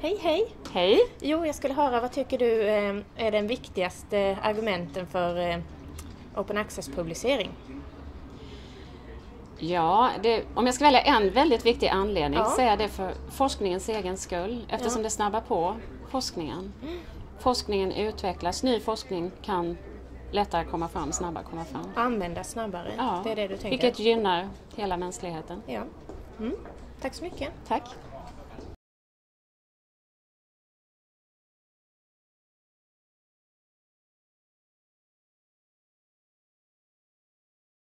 Hej hej! Hej! Jo, jag skulle höra vad tycker du eh, är den viktigaste argumenten för eh, Open Access-publicering? Ja, det, om jag ska välja en väldigt viktig anledning Ja. så är det för forskningens egen skull eftersom Ja. det snabbar på forskningen. Mm. Forskningen utvecklas, ny forskning kan lättare komma fram, snabbare komma fram. Användas snabbare, Ja, det är det du tänker? Vilket gynnar hela mänskligheten. Ja. Mm. Tack så mycket. Tack!